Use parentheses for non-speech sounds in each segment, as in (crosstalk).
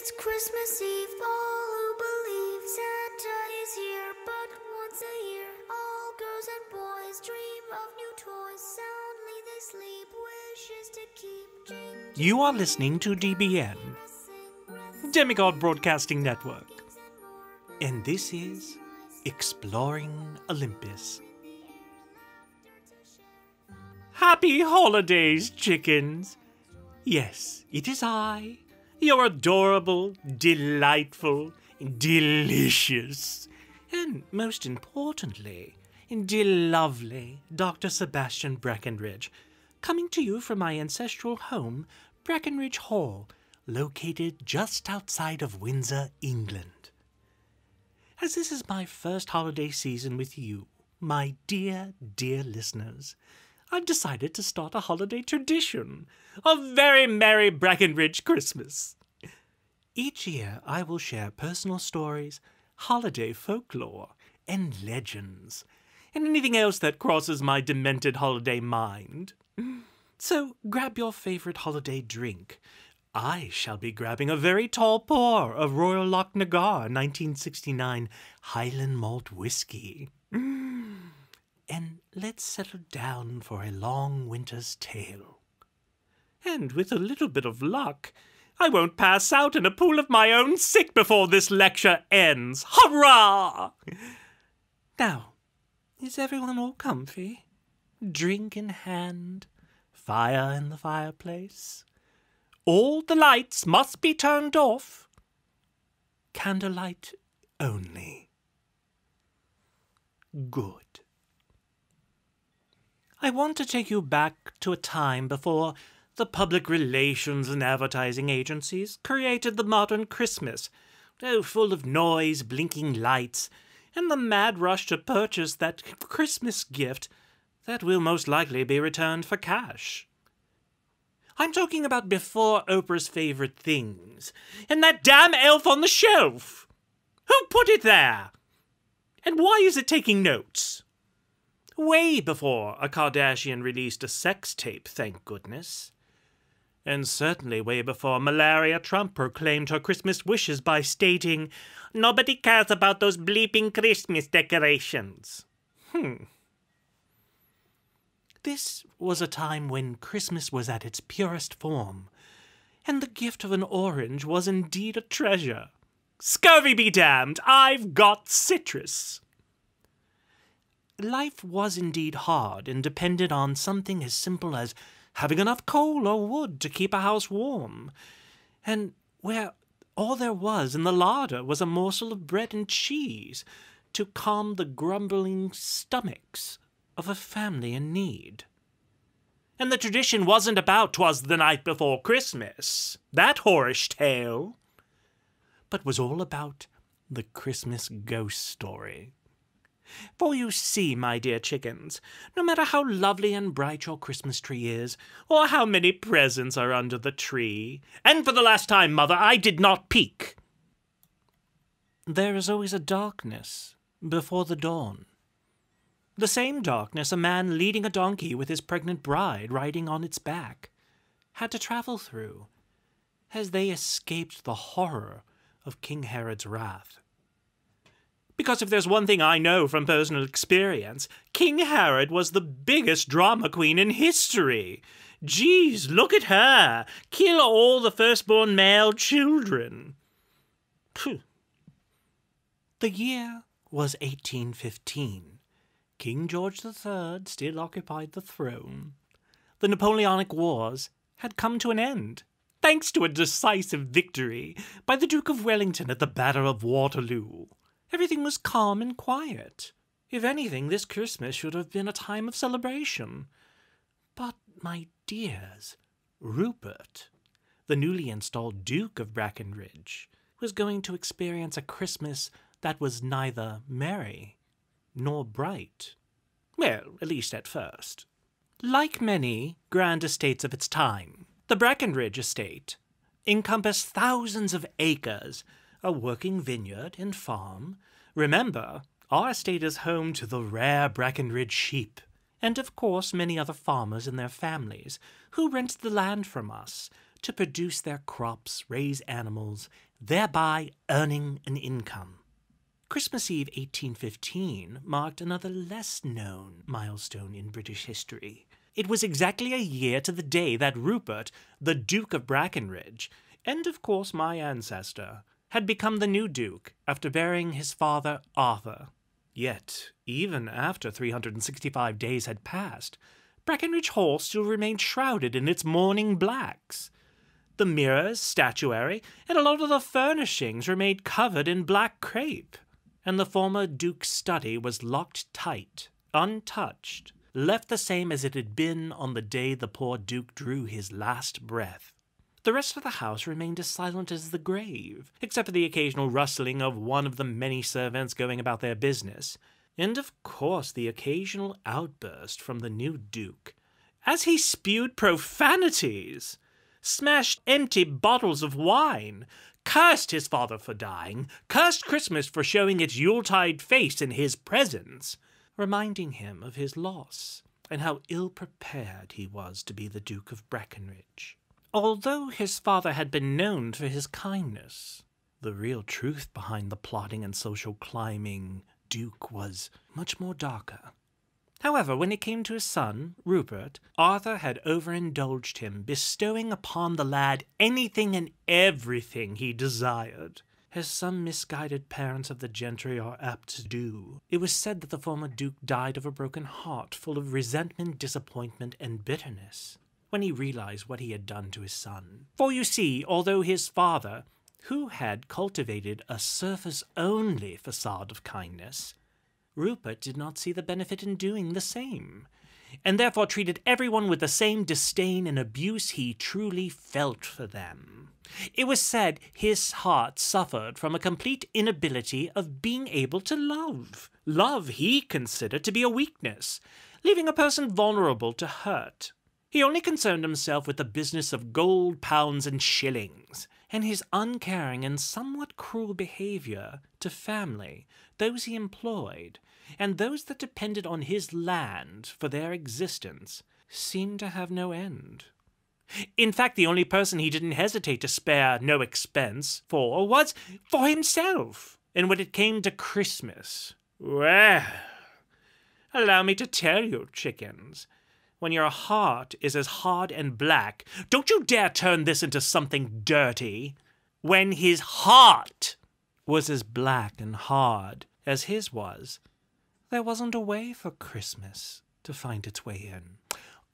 It's Christmas Eve. All who believe Santa is here, but once a year, all girls and boys dream of new toys. Soundly they sleep, wishes to keep. You are listening to DBN, Demigod Broadcasting Network, and this is Exploring Olympus. Happy holidays, chickens! Yes, it is I, your adorable, delightful, delicious, and most importantly, de lovely Dr. Sebastian Brackenridge, coming to you from my ancestral home, Brackenridge Hall, located just outside of Windsor, England. As this is my first holiday season with you, my dear, dear listeners, I've decided to start a holiday tradition, a very merry Brackenridge Christmas. Each year, I will share personal stories, holiday folklore, and legends, and anything else that crosses my demented holiday mind. So grab your favorite holiday drink. I shall be grabbing a very tall pour of Royal Loch Lochnagar 1969 Highland Malt Whiskey. And let's settle down for a long winter's tale. And with a little bit of luck, I won't pass out in a pool of my own sick before this lecture ends. Hurrah! Now, is everyone all comfy? Drink in hand, fire in the fireplace. All the lights must be turned off. Candlelight only. Good. I want to take you back to a time before the public relations and advertising agencies created the modern Christmas, oh, full of noise, blinking lights, and the mad rush to purchase that Christmas gift that will most likely be returned for cash. I'm talking about before Oprah's favorite things, and that damn elf on the shelf. Who put it there? And why is it taking notes? Way before a Kardashian released a sex tape, thank goodness. And certainly way before Malaria Trump proclaimed her Christmas wishes by stating, Nobody cares about those bleeping Christmas decorations. Hmm. This was a time when Christmas was at its purest form, and the gift of an orange was indeed a treasure. Scurvy be damned, I've got citrus. Life was indeed hard and depended on something as simple as having enough coal or wood to keep a house warm, and where all there was in the larder was a morsel of bread and cheese to calm the grumbling stomachs of a family in need. And the tradition wasn't about 'twas the night before Christmas, that whorish tale, but was all about the Christmas ghost story. For you see, my dear chickens, no matter how lovely and bright your Christmas tree is, or how many presents are under the tree, and for the last time, mother, I did not peek, there is always a darkness before the dawn. The same darkness a man leading a donkey with his pregnant bride riding on its back had to travel through as they escaped the horror of King Herod's wrath. Because if there's one thing I know from personal experience, King Herod was the biggest drama queen in history. Geez, look at her! Kill all the firstborn male children. Phew. The year was 1815. King George III still occupied the throne. The Napoleonic Wars had come to an end, thanks to a decisive victory by the Duke of Wellington at the Battle of Waterloo. Everything was calm and quiet. If anything, this Christmas should have been a time of celebration. But, my dears, Rupert, the newly installed Duke of Brackenridge, was going to experience a Christmas that was neither merry nor bright. Well, at least at first. Like many grand estates of its time, the Brackenridge estate encompassed thousands of acres, a working vineyard and farm. Remember, our estate is home to the rare Brackenridge sheep, and of course many other farmers and their families who rent the land from us to produce their crops, raise animals, thereby earning an income. Christmas Eve 1815 marked another less known milestone in British history. It was exactly a year to the day that Rupert, the Duke of Brackenridge, and of course my ancestor, had become the new Duke after burying his father Arthur. Yet, even after 365 days had passed, Brackenridge Hall still remained shrouded in its mourning blacks. The mirrors, statuary, and a lot of the furnishings remained covered in black crape, and the former Duke's study was locked tight, untouched, left the same as it had been on the day the poor Duke drew his last breath. The rest of the house remained as silent as the grave, except for the occasional rustling of one of the many servants going about their business, and of course the occasional outburst from the new Duke, as he spewed profanities, smashed empty bottles of wine, cursed his father for dying, cursed Christmas for showing its Yuletide face in his presence, reminding him of his loss and how ill prepared he was to be the Duke of Brackenridge. Although his father had been known for his kindness, the real truth behind the plotting and social climbing Duke was much more darker. However, when it came to his son, Rupert, Arthur had overindulged him, bestowing upon the lad anything and everything he desired, as some misguided parents of the gentry are apt to do. It was said that the former Duke died of a broken heart, full of resentment, disappointment, and bitterness when he realized what he had done to his son. For you see, although his father, who had cultivated a surface only facade of kindness, Rupert did not see the benefit in doing the same, and therefore treated everyone with the same disdain and abuse he truly felt for them. It was said his heart suffered from a complete inability of being able to love. Love he considered to be a weakness, leaving a person vulnerable to hurt. He only concerned himself with the business of gold, pounds, and shillings, and his uncaring and somewhat cruel behavior to family, those he employed, and those that depended on his land for their existence, seemed to have no end. In fact, the only person he didn't hesitate to spare no expense for was for himself. And when it came to Christmas, well, allow me to tell you, chickens, when your heart is as hard and black, don't you dare turn this into something dirty. When his heart was as black and hard as his was, there wasn't a way for Christmas to find its way in.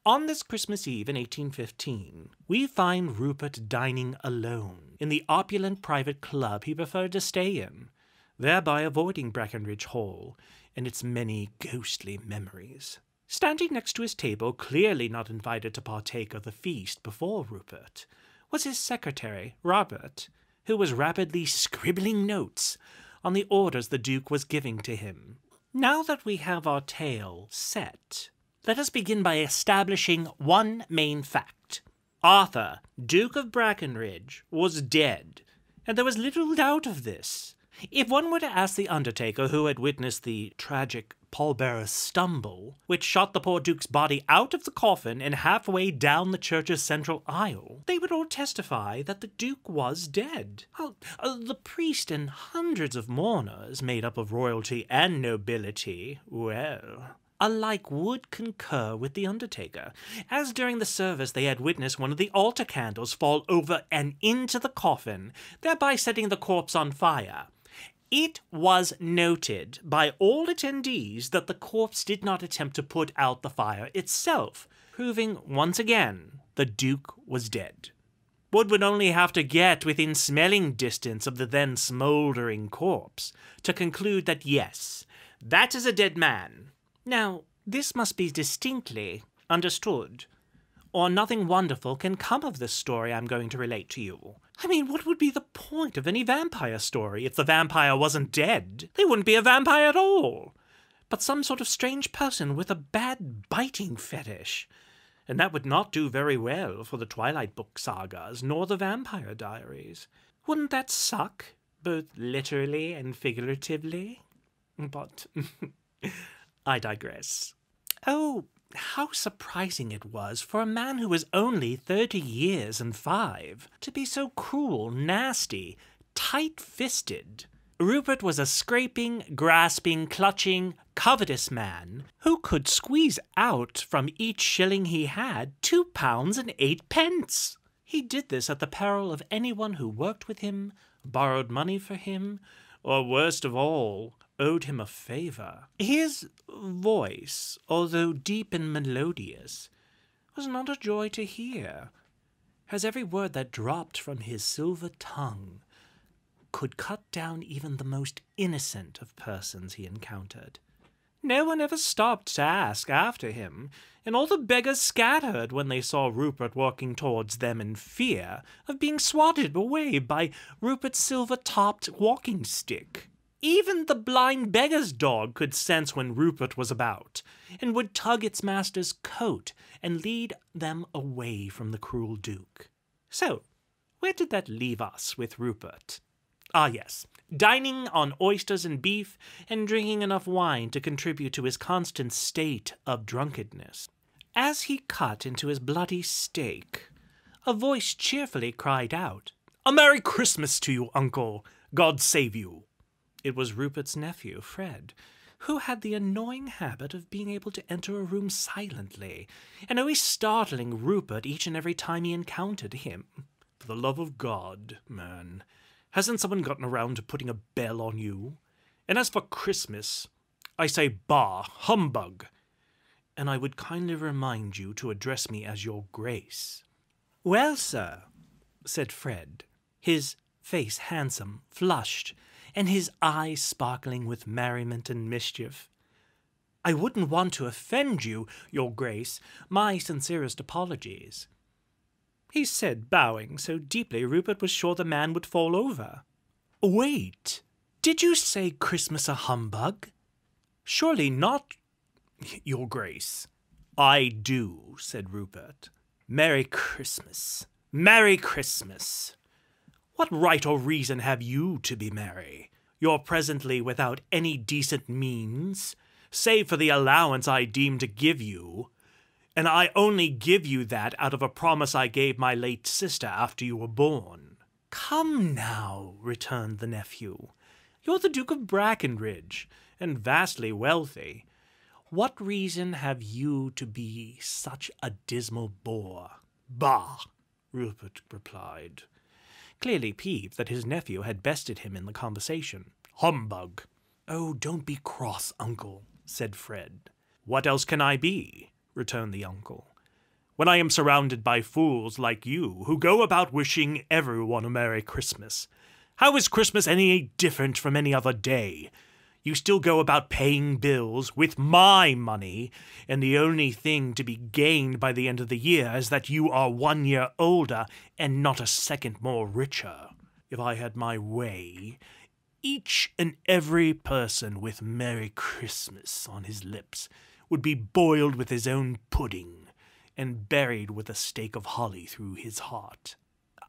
On this Christmas Eve in 1815, we find Rupert dining alone in the opulent private club he preferred to stay in, thereby avoiding Brackenridge Hall and its many ghostly memories. Standing next to his table, clearly not invited to partake of the feast before Rupert, was his secretary, Robert, who was rapidly scribbling notes on the orders the Duke was giving to him. Now that we have our tale set, let us begin by establishing one main fact. Arthur, Duke of Brackenridge, was dead, and there was little doubt of this. If one were to ask the undertaker who had witnessed the tragic pallbearer's stumble, which shot the poor Duke's body out of the coffin and halfway down the church's central aisle, they would all testify that the Duke was dead. Well, uh, the priest and hundreds of mourners, made up of royalty and nobility, well, alike would concur with the undertaker, as during the service they had witnessed one of the altar candles fall over and into the coffin, thereby setting the corpse on fire. It was noted by all attendees that the corpse did not attempt to put out the fire itself, proving once again the Duke was dead. Wood would only have to get within smelling distance of the then smouldering corpse to conclude that yes, that is a dead man. Now, this must be distinctly understood, or nothing wonderful can come of this story I'm going to relate to you. I mean, what would be the point of any vampire story if the vampire wasn't dead? They wouldn't be a vampire at all. But some sort of strange person with a bad biting fetish. And that would not do very well for the Twilight Book sagas, nor the Vampire Diaries. Wouldn't that suck, both literally and figuratively? But (laughs) I digress. Oh, how surprising it was for a man who was only thirty years and five to be so cruel, nasty, tight fisted. Rupert was a scraping, grasping, clutching, covetous man who could squeeze out from each shilling he had two pounds and eight pence. He did this at the peril of anyone who worked with him, borrowed money for him, or worst of all, owed him a favor. His voice, although deep and melodious, was not a joy to hear, as every word that dropped from his silver tongue could cut down even the most innocent of persons he encountered. No one ever stopped to ask after him, and all the beggars scattered when they saw Rupert walking towards them in fear of being swatted away by Rupert's silver topped walking stick. Even the blind beggar's dog could sense when Rupert was about, and would tug its master's coat and lead them away from the cruel Duke. So, where did that leave us with Rupert? Ah, yes, dining on oysters and beef, and drinking enough wine to contribute to his constant state of drunkenness. As he cut into his bloody steak, a voice cheerfully cried out, A Merry Christmas to you, Uncle! God save you! It was Rupert's nephew, Fred, who had the annoying habit of being able to enter a room silently, and always startling Rupert each and every time he encountered him. For the love of God, man, hasn't someone gotten around to putting a bell on you? And as for Christmas, I say bah, humbug. And I would kindly remind you to address me as your grace. Well, sir, said Fred, his face handsome, flushed, and his eyes sparkling with merriment and mischief. I wouldn't want to offend you, Your Grace. My sincerest apologies. He said, bowing so deeply Rupert was sure the man would fall over. Wait, did you say Christmas a humbug? Surely not, Your Grace. I do, said Rupert. Merry Christmas. Merry Christmas. What right or reason have you to be merry? You're presently without any decent means, save for the allowance I deem to give you, and I only give you that out of a promise I gave my late sister after you were born. Come now, returned the nephew. You're the Duke of Brackenridge, and vastly wealthy. What reason have you to be such a dismal bore? Bah! Rupert replied clearly peeved that his nephew had bested him in the conversation. Humbug! Oh, don't be cross, uncle, said Fred. What else can I be? returned the uncle. When I am surrounded by fools like you, who go about wishing everyone a Merry Christmas. How is Christmas any different from any other day? You still go about paying bills with my money, and the only thing to be gained by the end of the year is that you are one year older and not a second more richer. If I had my way, each and every person with Merry Christmas on his lips would be boiled with his own pudding and buried with a stake of holly through his heart.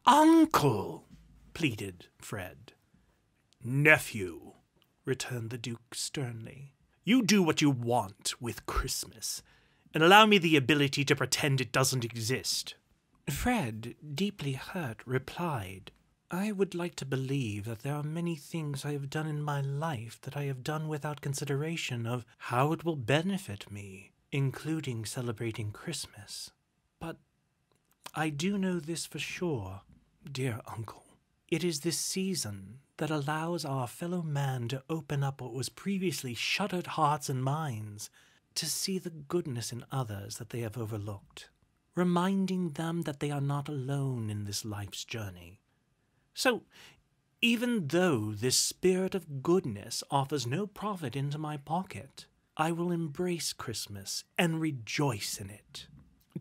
Uncle, pleaded Fred. Nephew, returned the Duke sternly. You do what you want with Christmas, and allow me the ability to pretend it doesn't exist. Fred, deeply hurt, replied, I would like to believe that there are many things I have done in my life that I have done without consideration of how it will benefit me, including celebrating Christmas. But I do know this for sure, dear uncle. It is this season that allows our fellow man to open up what was previously shuttered hearts and minds, to see the goodness in others that they have overlooked, reminding them that they are not alone in this life's journey. So, even though this spirit of goodness offers no profit into my pocket, I will embrace Christmas and rejoice in it.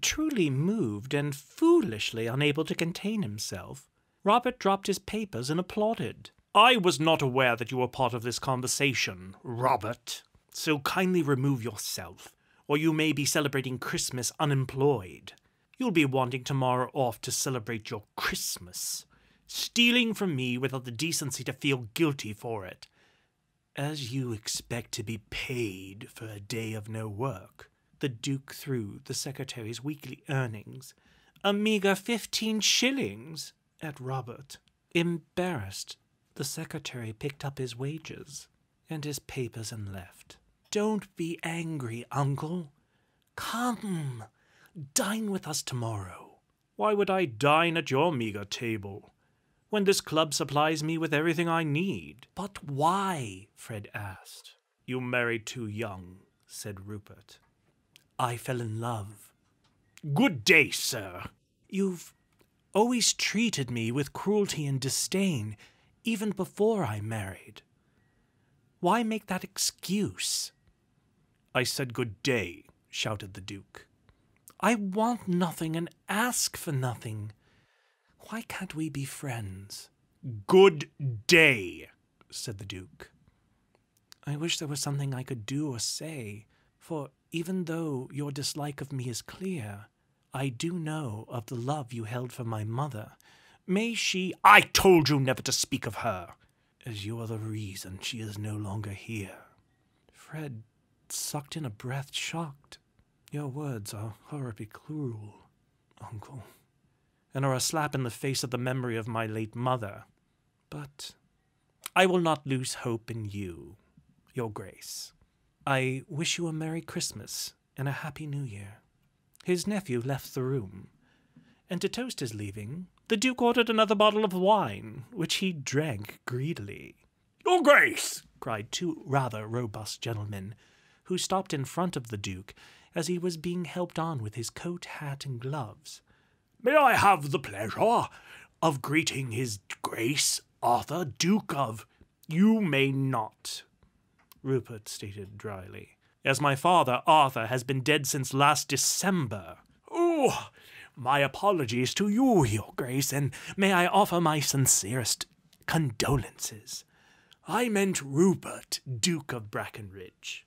Truly moved and foolishly unable to contain himself, Robert dropped his papers and applauded. I was not aware that you were part of this conversation, Robert. So kindly remove yourself, or you may be celebrating Christmas unemployed. You'll be wanting tomorrow off to celebrate your Christmas, stealing from me without the decency to feel guilty for it. As you expect to be paid for a day of no work. The Duke threw the secretary's weekly earnings, a meagre fifteen shillings, at Robert. Embarrassed, the secretary picked up his wages and his papers and left. Don't be angry, uncle. Come, dine with us tomorrow. Why would I dine at your meagre table, when this club supplies me with everything I need? But why? Fred asked. You married too young, said Rupert. I fell in love. Good day, sir. You've always treated me with cruelty and disdain, even before I married. Why make that excuse? I said good day, shouted the Duke. I want nothing and ask for nothing. Why can't we be friends? Good day, said the Duke. I wish there was something I could do or say, for even though your dislike of me is clear, I do know of the love you held for my mother. May she. I told you never to speak of her! As you are the reason she is no longer here. Fred sucked in a breath, shocked. Your words are horribly cruel, uncle, and are a slap in the face of the memory of my late mother. But I will not lose hope in you, your grace. I wish you a Merry Christmas and a Happy New Year. His nephew left the room, and to toast his leaving, the Duke ordered another bottle of wine, which he drank greedily. Your Grace! cried two rather robust gentlemen, who stopped in front of the Duke as he was being helped on with his coat, hat, and gloves. May I have the pleasure of greeting his Grace Arthur, Duke of. You may not, Rupert stated dryly, as my father Arthur has been dead since last December. Oh, my apologies to you, Your Grace, and may I offer my sincerest condolences. I meant Rupert, Duke of Brackenridge.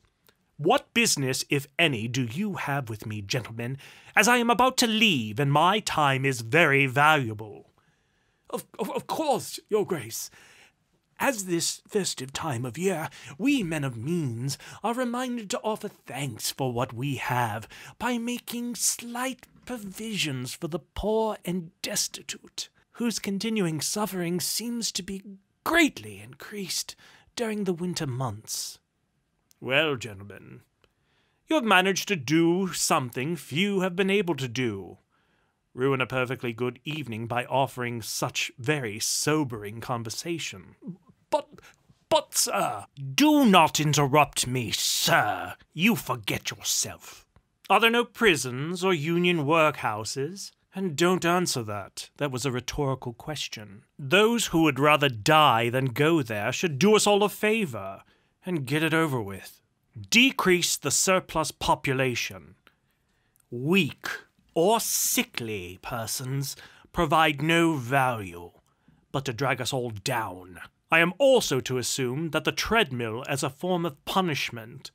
What business, if any, do you have with me, gentlemen, as I am about to leave and my time is very valuable? Of, of, of course, Your Grace. As this festive time of year, we men of means are reminded to offer thanks for what we have by making slight provisions for the poor and destitute, whose continuing suffering seems to be greatly increased during the winter months. Well, gentlemen, you have managed to do something few have been able to do. Ruin a perfectly good evening by offering such very sobering conversation. But, but, sir, do not interrupt me, sir. You forget yourself. Are there no prisons or union workhouses? And don't answer that. That was a rhetorical question. Those who would rather die than go there should do us all a favor and get it over with. Decrease the surplus population. Weak or sickly persons provide no value, but to drag us all down. I am also to assume that the treadmill as a form of punishment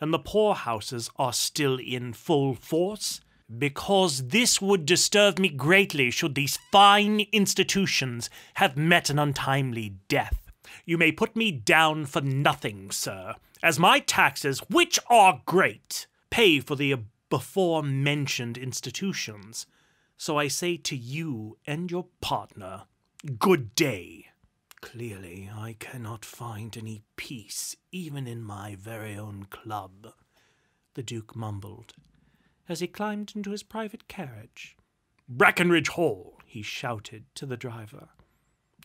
and the poorhouses are still in full force, because this would disturb me greatly should these fine institutions have met an untimely death. You may put me down for nothing, sir, as my taxes, which are great, pay for the before mentioned institutions. So I say to you and your partner, good day. Clearly, I cannot find any peace even in my very own club, the Duke mumbled, as he climbed into his private carriage. Brackenridge Hall, he shouted to the driver,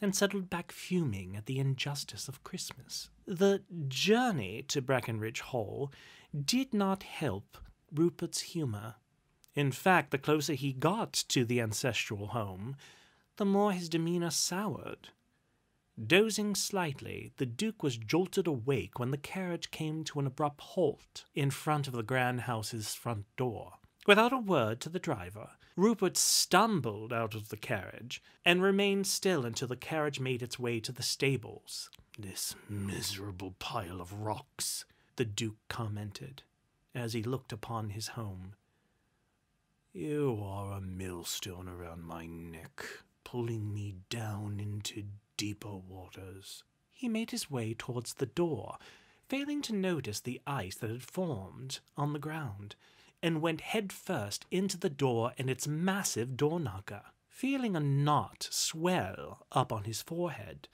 and settled back fuming at the injustice of Christmas. The journey to Brackenridge Hall did not help Rupert's humour. In fact, the closer he got to the ancestral home, the more his demeanour soured. Dozing slightly, the Duke was jolted awake when the carriage came to an abrupt halt in front of the grand house's front door. Without a word to the driver, Rupert stumbled out of the carriage and remained still until the carriage made its way to the stables. This miserable pile of rocks, the Duke commented as he looked upon his home. You are a millstone around my neck, pulling me down into deeper waters. He made his way towards the door, failing to notice the ice that had formed on the ground, and went headfirst into the door and its massive door knocker. Feeling a knot swell up on his forehead,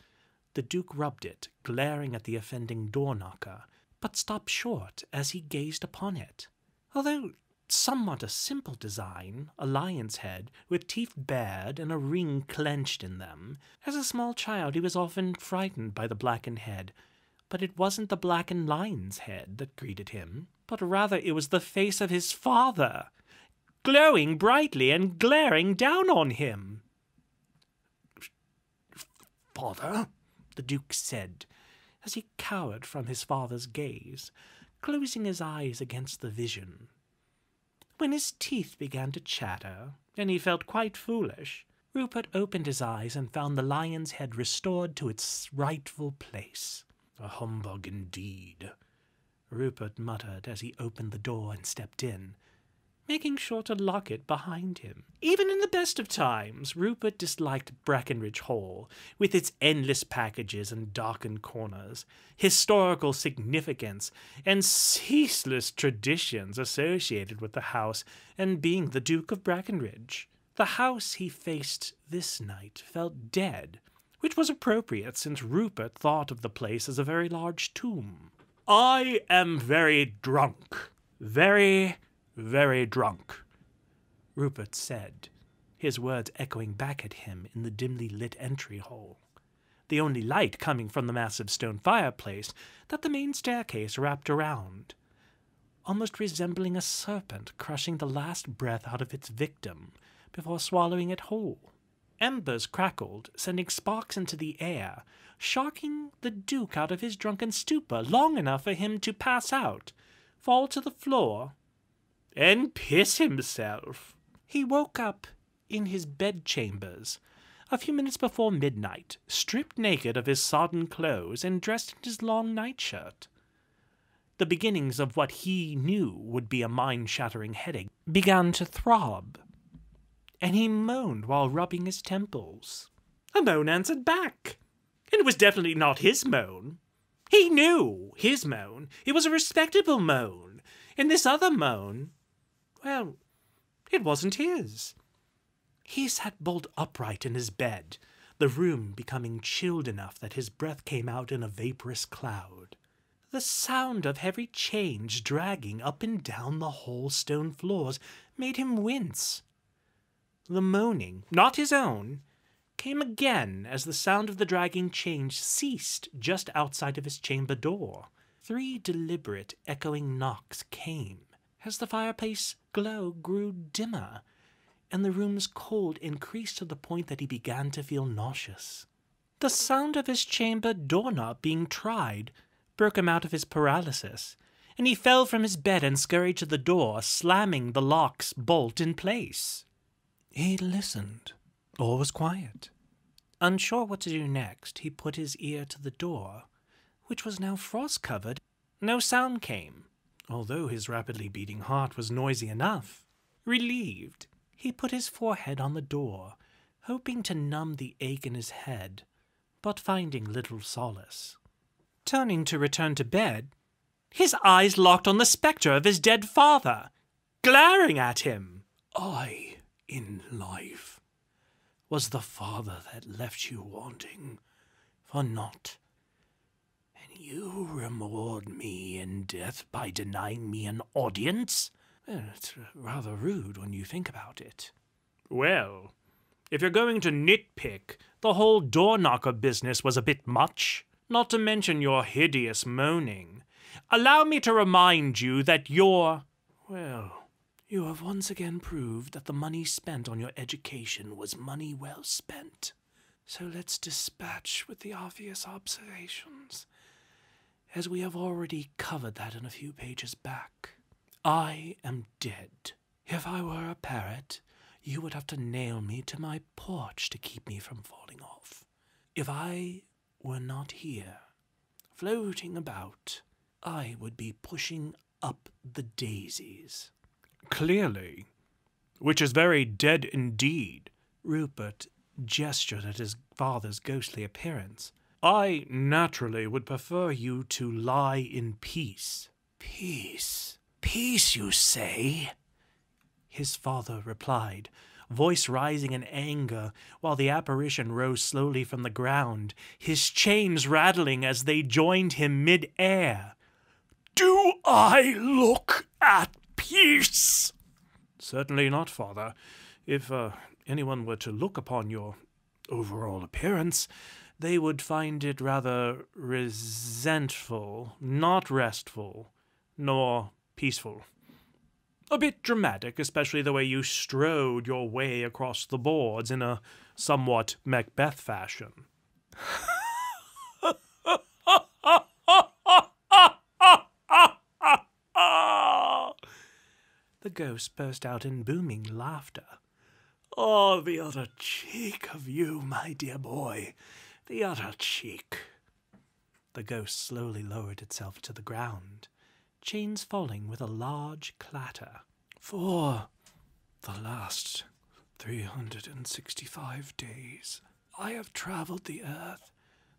the Duke rubbed it, glaring at the offending door knocker, but stopped short as he gazed upon it. Although somewhat a simple design, a lion's head, with teeth bared and a ring clenched in them. As a small child, he was often frightened by the blackened head, but it wasn't the blackened lion's head that greeted him, but rather it was the face of his father, glowing brightly and glaring down on him. Father? the Duke said, as he cowered from his father's gaze, closing his eyes against the vision. When his teeth began to chatter, and he felt quite foolish, Rupert opened his eyes and found the lion's head restored to its rightful place. A humbug indeed, Rupert muttered as he opened the door and stepped in, making sure to lock it behind him. Even in the best of times, Rupert disliked Brackenridge Hall, with its endless packages and darkened corners, historical significance, and ceaseless traditions associated with the house and being the Duke of Brackenridge. The house he faced this night felt dead, which was appropriate since Rupert thought of the place as a very large tomb. I am very drunk. Very very drunk, Rupert said, his words echoing back at him in the dimly lit entry hall, the only light coming from the massive stone fireplace that the main staircase wrapped around, almost resembling a serpent crushing the last breath out of its victim before swallowing it whole. Embers crackled, sending sparks into the air, shocking the Duke out of his drunken stupor long enough for him to pass out, fall to the floor, and piss himself. He woke up in his bedchambers a few minutes before midnight, stripped naked of his sodden clothes and dressed in his long nightshirt. The beginnings of what he knew would be a mind shattering headache began to throb, and he moaned while rubbing his temples. A moan answered back, and it was definitely not his moan. He knew his moan. It was a respectable moan. And this other moan well, it wasn't his. He sat bolt upright in his bed, the room becoming chilled enough that his breath came out in a vaporous cloud. The sound of heavy chains dragging up and down the whole stone floors made him wince. The moaning, not his own, came again as the sound of the dragging chains ceased just outside of his chamber door. Three deliberate, echoing knocks came as the fireplace glow grew dimmer, and the room's cold increased to the point that he began to feel nauseous. The sound of his chamber doorknob being tried broke him out of his paralysis, and he fell from his bed and scurried to the door, slamming the lock's bolt in place. He listened. All was quiet. Unsure what to do next, he put his ear to the door, which was now frost covered. No sound came although his rapidly beating heart was noisy enough. Relieved, he put his forehead on the door, hoping to numb the ache in his head, but finding little solace. Turning to return to bed, his eyes locked on the spectre of his dead father, glaring at him. I, in life, was the father that left you wanting for naught you reward me in death by denying me an audience? Eh, it's rather rude when you think about it. Well, if you're going to nitpick, the whole door knocker business was a bit much, not to mention your hideous moaning. Allow me to remind you that you're. Well, you have once again proved that the money spent on your education was money well spent. So let's dispatch with the obvious observations as we have already covered that in a few pages back. I am dead. If I were a parrot, you would have to nail me to my porch to keep me from falling off. If I were not here, floating about, I would be pushing up the daisies. Clearly. Which is very dead indeed. Rupert gestured at his father's ghostly appearance. I naturally would prefer you to lie in peace. Peace, peace, you say? His father replied, voice rising in anger, while the apparition rose slowly from the ground, his chains rattling as they joined him mid-air. Do I look at peace? Certainly not, father. If uh, anyone were to look upon your overall appearance, they would find it rather resentful, not restful, nor peaceful. A bit dramatic, especially the way you strode your way across the boards in a somewhat Macbeth fashion. the ghost burst out in booming laughter. Oh, the utter cheek of you, my dear boy. The other cheek. The ghost slowly lowered itself to the ground, chains falling with a large clatter. For the last 365 days, I have travelled the earth,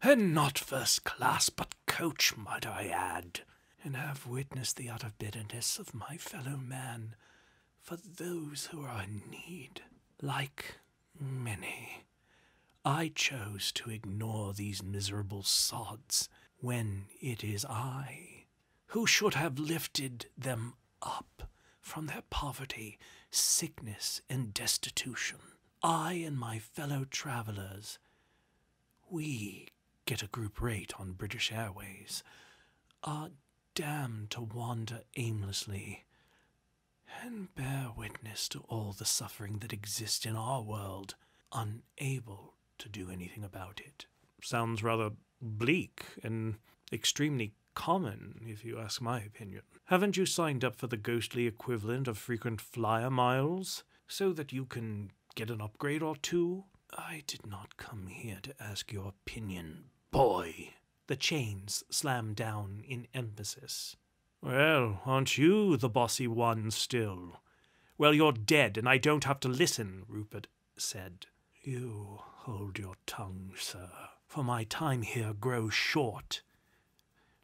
and not first class, but coach, might I add, and have witnessed the utter bitterness of my fellow man for those who are in need. Like many, I chose to ignore these miserable sods when it is I who should have lifted them up from their poverty, sickness, and destitution. I and my fellow travelers, we get a group rate on British Airways, are damned to wander aimlessly and bear witness to all the suffering that exists in our world, unable to do anything about it. Sounds rather bleak and extremely common, if you ask my opinion. Haven't you signed up for the ghostly equivalent of frequent flyer miles so that you can get an upgrade or two? I did not come here to ask your opinion, boy. The chains slammed down in emphasis. Well, aren't you the bossy one still? Well, you're dead, and I don't have to listen, Rupert said. You hold your tongue, sir, for my time here grows short.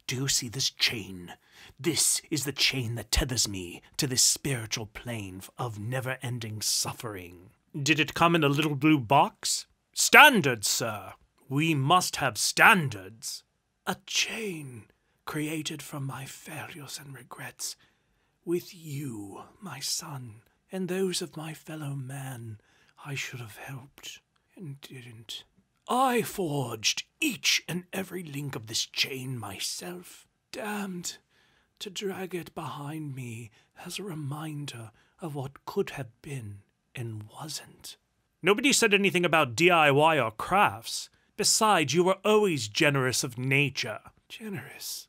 Do you see this chain? This is the chain that tethers me to this spiritual plane of never ending suffering. Did it come in a little blue box? Standards, sir! We must have standards! A chain created from my failures and regrets, with you, my son, and those of my fellow man I should have helped and didn't. I forged each and every link of this chain myself, damned to drag it behind me as a reminder of what could have been and wasn't. Nobody said anything about DIY or crafts. Besides, you were always generous of nature. Generous?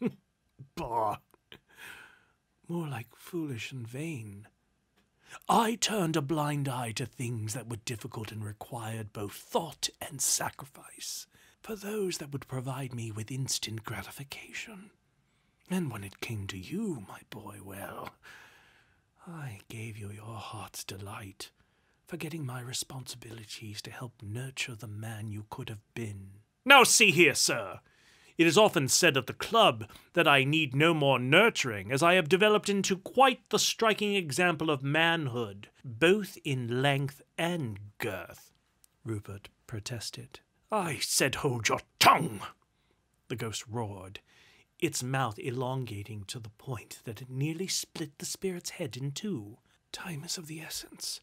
(laughs) bah! More like foolish and vain. I turned a blind eye to things that were difficult and required both thought and sacrifice for those that would provide me with instant gratification. And when it came to you, my boy, well, I gave you your heart's delight, forgetting my responsibilities to help nurture the man you could have been. Now, see here, sir. It is often said at the club that I need no more nurturing, as I have developed into quite the striking example of manhood, both in length and girth. Rupert protested. I said hold your tongue! The ghost roared, its mouth elongating to the point that it nearly split the spirit's head in two. Time is of the essence.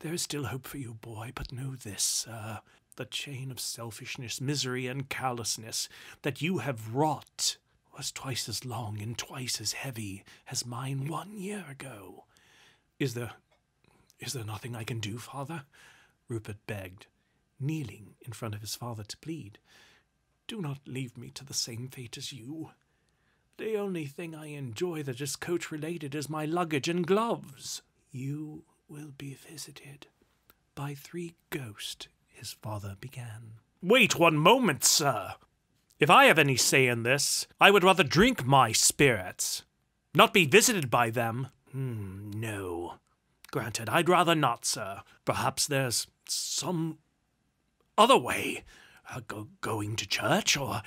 There is still hope for you, boy, but know this, sir the chain of selfishness, misery, and callousness that you have wrought was twice as long and twice as heavy as mine one year ago. Is there. is there nothing I can do, father? Rupert begged, kneeling in front of his father to plead. Do not leave me to the same fate as you. The only thing I enjoy that is coach related is my luggage and gloves. You will be visited by three ghosts his father began. Wait one moment, sir. If I have any say in this, I would rather drink my spirits, not be visited by them. Hmm, no. Granted, I'd rather not, sir. Perhaps there's some other way. Uh, go- going to church, or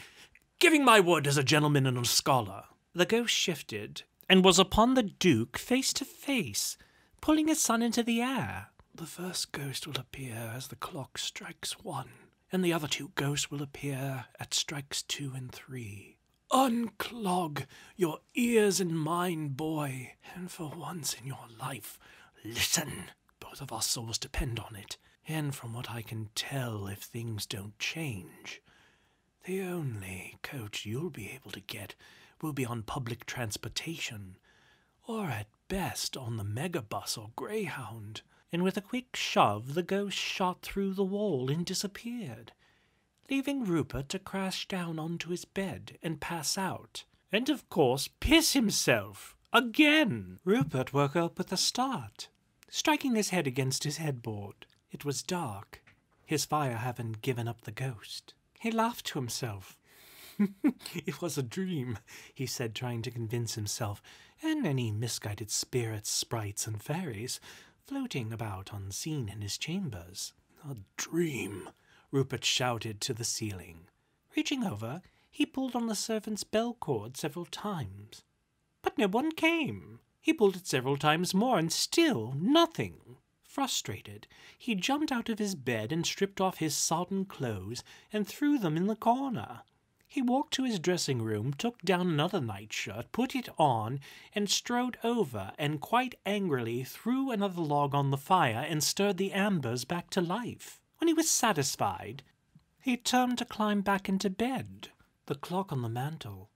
giving my word as a gentleman and a scholar. The ghost shifted and was upon the Duke face to face, pulling his son into the air. The first ghost will appear as the clock strikes one, and the other two ghosts will appear at strikes two and three. Unclog your ears and mine, boy, and for once in your life, listen. Both of our souls depend on it, and from what I can tell, if things don't change, the only coach you'll be able to get will be on public transportation, or at best on the megabus or greyhound. And with a quick shove, the ghost shot through the wall and disappeared, leaving Rupert to crash down onto his bed and pass out. And of course, piss himself. Again! Rupert woke up with a start, striking his head against his headboard. It was dark, his fire having given up the ghost. He laughed to himself. (laughs) it was a dream, he said, trying to convince himself, and any misguided spirits, sprites, and fairies floating about unseen in his chambers. A dream, Rupert shouted to the ceiling. Reaching over, he pulled on the servant's bell cord several times. But no one came. He pulled it several times more, and still nothing. Frustrated, he jumped out of his bed and stripped off his sodden clothes and threw them in the corner. He walked to his dressing room, took down another nightshirt, put it on, and strode over and quite angrily threw another log on the fire and stirred the embers back to life. When he was satisfied, he turned to climb back into bed. The clock on the mantel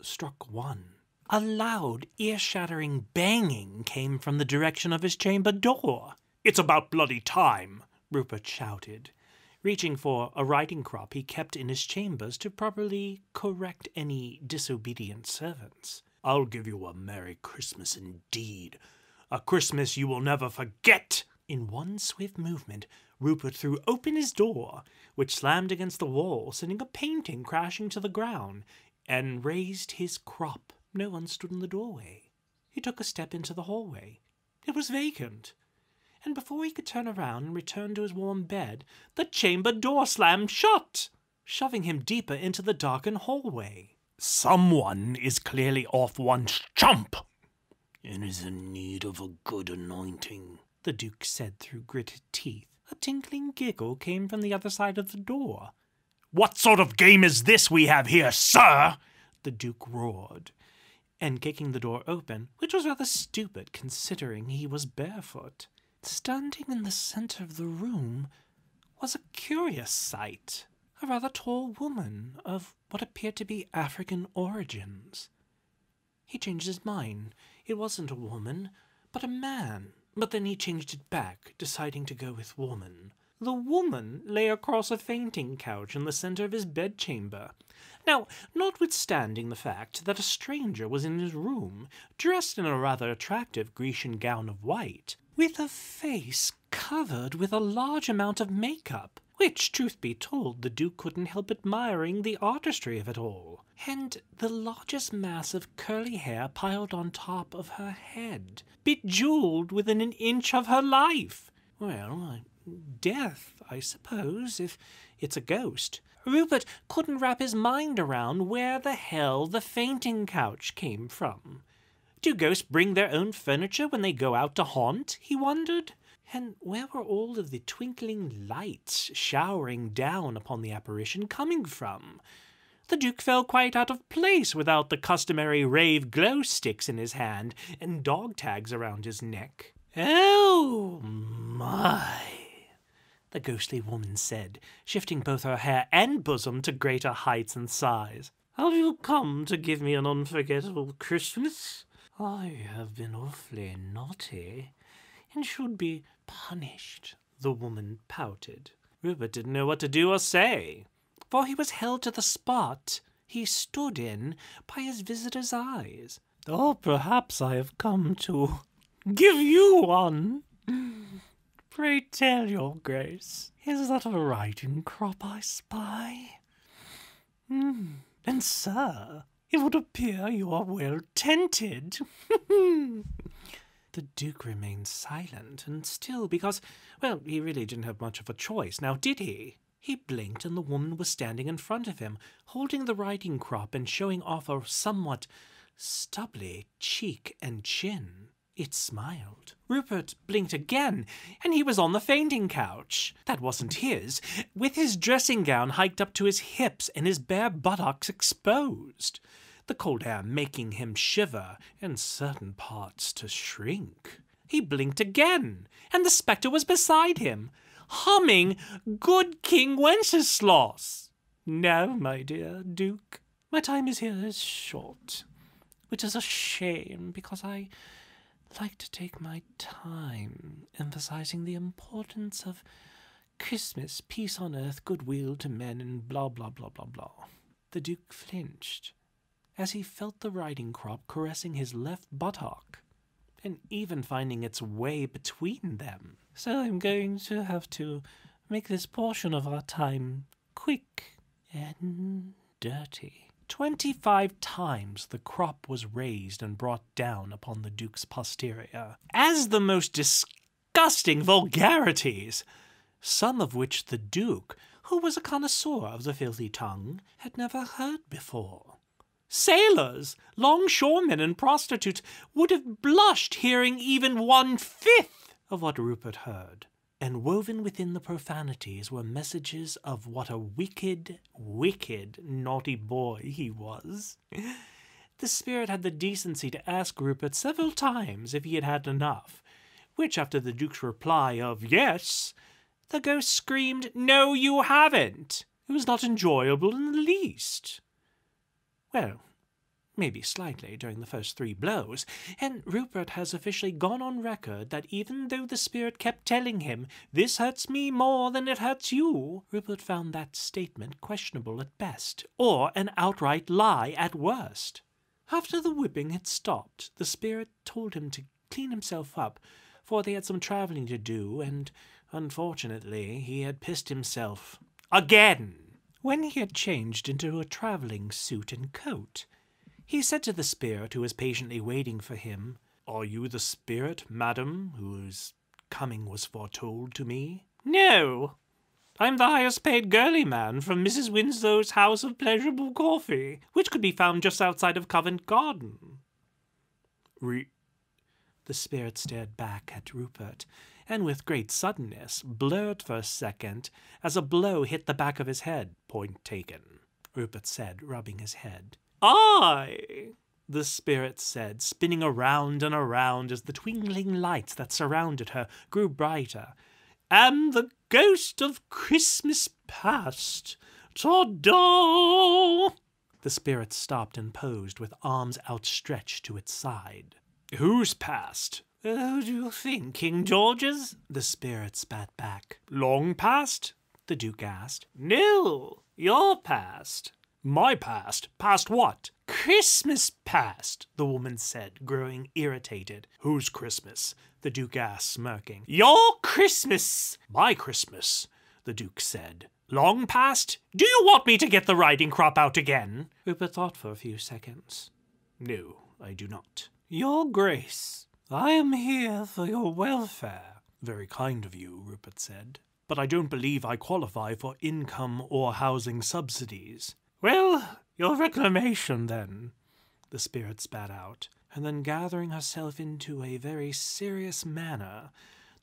struck one. A loud, ear shattering banging came from the direction of his chamber door. It's about bloody time, Rupert shouted, reaching for a writing crop he kept in his chambers to properly correct any disobedient servants. I'll give you a Merry Christmas indeed. A Christmas you will never forget. In one swift movement, Rupert threw open his door, which slammed against the wall, sending a painting crashing to the ground, and raised his crop. No one stood in the doorway. He took a step into the hallway. It was vacant and before he could turn around and return to his warm bed, the chamber door slammed shut, shoving him deeper into the darkened hallway. Someone is clearly off one's chump, and is in need of a good anointing, the Duke said through gritted teeth. A tinkling giggle came from the other side of the door. What sort of game is this we have here, sir? the Duke roared, and kicking the door open, which was rather stupid considering he was barefoot. Standing in the center of the room was a curious sight. A rather tall woman of what appeared to be African origins. He changed his mind. It wasn't a woman, but a man. But then he changed it back, deciding to go with woman. The woman lay across a fainting couch in the center of his bedchamber. Now, notwithstanding the fact that a stranger was in his room, dressed in a rather attractive Grecian gown of white, with a face covered with a large amount of makeup, which, truth be told, the Duke couldn't help admiring the artistry of it all, and the largest mass of curly hair piled on top of her head, bejeweled within an inch of her life. Well, death, I suppose, if it's a ghost. Rupert couldn't wrap his mind around where the hell the fainting couch came from. Do ghosts bring their own furniture when they go out to haunt? he wondered. And where were all of the twinkling lights showering down upon the apparition coming from? The Duke felt quite out of place without the customary rave glow sticks in his hand and dog tags around his neck. Oh my, the ghostly woman said, shifting both her hair and bosom to greater heights and size. Have you come to give me an unforgettable Christmas? I have been awfully naughty, and should be punished, the woman pouted. Rupert didn't know what to do or say, for he was held to the spot he stood in by his visitor's eyes. Or perhaps I have come to give you one. Pray tell your grace, is that a riding crop I spy? Mm. And, sir, it would appear you are well tented. the Duke remained silent and still because, well, he really didn't have much of a choice, now did he? He blinked and the woman was standing in front of him, holding the riding crop and showing off a somewhat stubbly cheek and chin. It smiled. Rupert blinked again, and he was on the fainting couch. That wasn't his, with his dressing gown hiked up to his hips and his bare buttocks exposed, the cold air making him shiver and certain parts to shrink. He blinked again, and the spectre was beside him, humming Good King Wenceslas. No, my dear Duke, my time is here is short, which is a shame because I like to take my time emphasizing the importance of Christmas, peace on earth, goodwill to men, and blah blah blah blah blah. The Duke flinched as he felt the riding crop caressing his left buttock and even finding its way between them. So I'm going to have to make this portion of our time quick and dirty. Twenty five times the crop was raised and brought down upon the Duke's posterior, as the most disgusting vulgarities, some of which the Duke, who was a connoisseur of the filthy tongue, had never heard before. Sailors, longshoremen, and prostitutes would have blushed hearing even one fifth of what Rupert heard. And woven within the profanities were messages of what a wicked, wicked, naughty boy he was. The spirit had the decency to ask Rupert several times if he had had enough, which, after the Duke's reply of yes, the ghost screamed, No, you haven't. It was not enjoyable in the least. Well, maybe slightly during the first three blows, and Rupert has officially gone on record that even though the spirit kept telling him, This hurts me more than it hurts you, Rupert found that statement questionable at best, or an outright lie at worst. After the whipping had stopped, the spirit told him to clean himself up, for they had some travelling to do, and unfortunately he had pissed himself again. When he had changed into a travelling suit and coat, he said to the spirit who was patiently waiting for him, Are you the spirit, madam, whose coming was foretold to me? No. I'm the highest paid girly man from Mrs. Winslow's House of Pleasurable Coffee, which could be found just outside of Covent Garden. Re- the spirit stared back at Rupert, and with great suddenness blurred for a second as a blow hit the back of his head. Point taken, Rupert said, rubbing his head. I, the spirit said, spinning around and around as the twinkling lights that surrounded her grew brighter, am the ghost of Christmas past. Ta-da! The spirit stopped and posed with arms outstretched to its side. Who's past? Who do you think, King George's? The spirit spat back. Long past? The Duke asked. No, your past. My past? Past what? Christmas past, the woman said, growing irritated. Whose Christmas? The Duke asked, smirking. Your Christmas! My Christmas, the Duke said. Long past? Do you want me to get the riding crop out again? Rupert thought for a few seconds. No, I do not. Your Grace, I am here for your welfare. Very kind of you, Rupert said. But I don't believe I qualify for income or housing subsidies. Well, your reclamation, then, the spirit spat out, and then gathering herself into a very serious manner,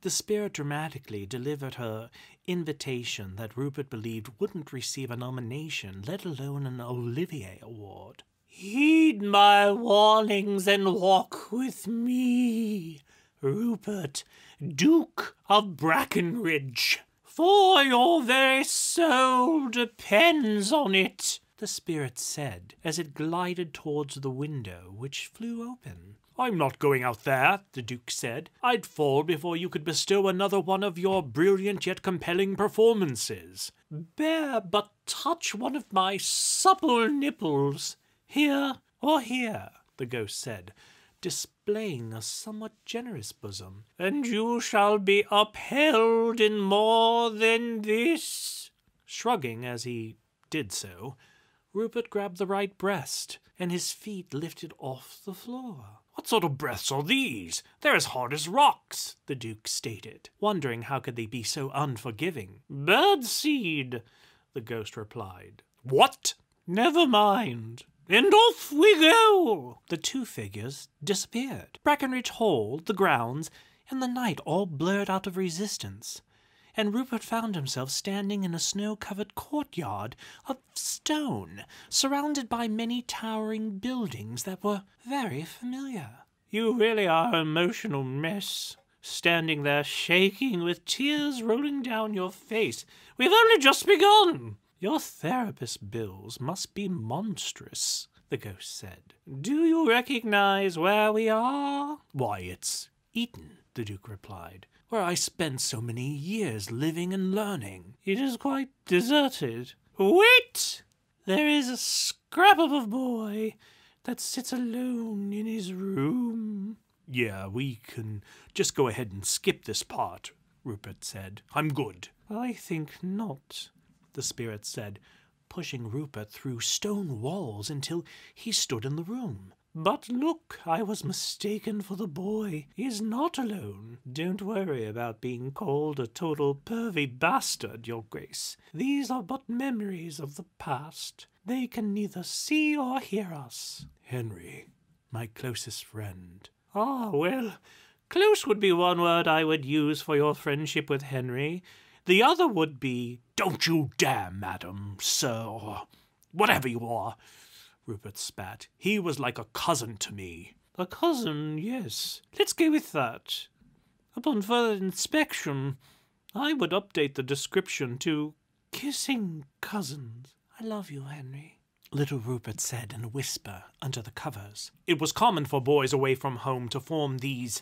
the spirit dramatically delivered her invitation that Rupert believed wouldn't receive a nomination, let alone an Olivier Award. Heed my warnings and walk with me, Rupert, Duke of Brackenridge, for your very soul depends on it, the spirit said as it glided towards the window, which flew open. I'm not going out there, the Duke said. I'd fall before you could bestow another one of your brilliant yet compelling performances. Bear but touch one of my supple nipples, here or here, the ghost said, displaying a somewhat generous bosom, and you shall be upheld in more than this. Shrugging as he did so, Rupert grabbed the right breast, and his feet lifted off the floor. What sort of breaths are these? They're as hard as rocks, the Duke stated, wondering how could they be so unforgiving. Bird seed, the ghost replied. What? Never mind, And off we go! The two figures disappeared. Brackenridge Hall, the grounds, and the night all blurred out of resistance, and Rupert found himself standing in a snow covered courtyard of stone, surrounded by many towering buildings that were very familiar. You really are an emotional mess, standing there shaking with tears rolling down your face. We've only just begun. Your therapist bills must be monstrous, the ghost said. Do you recognize where we are? Why, it's Eton, the Duke replied, where I spent so many years living and learning. It is quite deserted. Wait! There is a scrap of a boy that sits alone in his room. Yeah, we can just go ahead and skip this part, Rupert said. I'm good. I think not, the spirit said, pushing Rupert through stone walls until he stood in the room. But look, I was mistaken for the boy. He is not alone. Don't worry about being called a total pervy bastard, Your Grace. These are but memories of the past. They can neither see or hear us. Henry, my closest friend. Ah, well, close would be one word I would use for your friendship with Henry. The other would be, Don't you dare, madam, sir, whatever you are. Rupert spat. He was like a cousin to me. A cousin, yes. Let's go with that. Upon further inspection, I would update the description to kissing cousins. I love you, Henry. Little Rupert said in a whisper under the covers. It was common for boys away from home to form these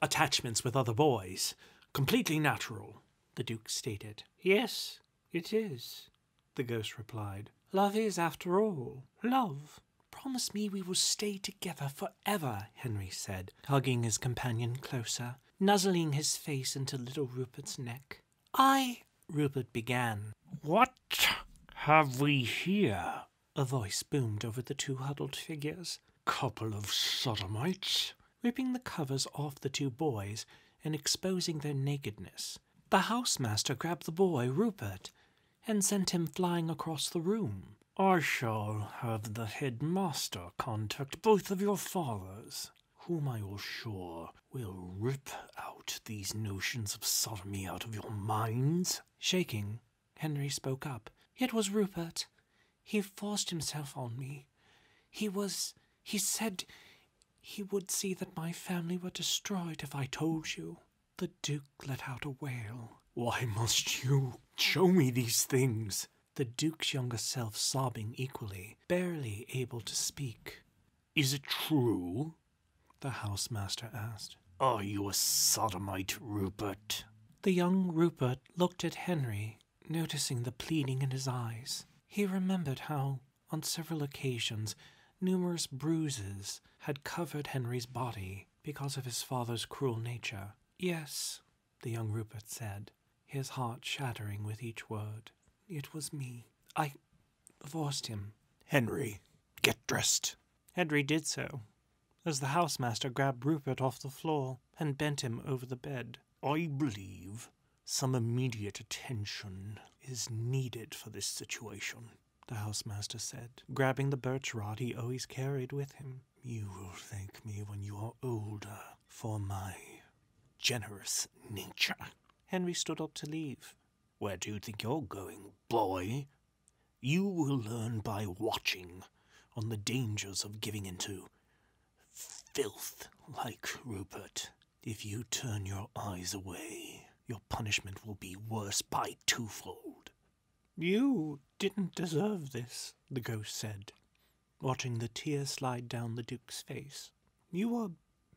attachments with other boys. Completely natural, the Duke stated. Yes, it is, the ghost replied. Love is, after all, love. Promise me we will stay together forever, Henry said, hugging his companion closer, nuzzling his face into little Rupert's neck. I, Rupert began. What have we here? A voice boomed over the two huddled figures. Couple of sodomites. Ripping the covers off the two boys and exposing their nakedness, the housemaster grabbed the boy, Rupert, and sent him flying across the room. I shall have the headmaster contact both of your fathers, whom I will sure will rip out these notions of sodomy out of your minds. Shaking, Henry spoke up. It was Rupert. He forced himself on me. He was. He said he would see that my family were destroyed if I told you. The Duke let out a wail. Why must you show me these things? The Duke's younger self sobbing equally, barely able to speak. Is it true? The housemaster asked. Are you a sodomite, Rupert? The young Rupert looked at Henry, noticing the pleading in his eyes. He remembered how, on several occasions, numerous bruises had covered Henry's body because of his father's cruel nature. Yes, the young Rupert said, his heart shattering with each word. It was me. I forced him. Henry, get dressed. Henry did so, as the housemaster grabbed Rupert off the floor and bent him over the bed. I believe some immediate attention is needed for this situation, the housemaster said, grabbing the birch rod he always carried with him. You will thank me when you are older for my generous nature. Henry stood up to leave. Where do you think you're going, boy? You will learn by watching on the dangers of giving into filth like Rupert. If you turn your eyes away, your punishment will be worse by twofold. You didn't deserve this, the ghost said, watching the tears slide down the Duke's face. You were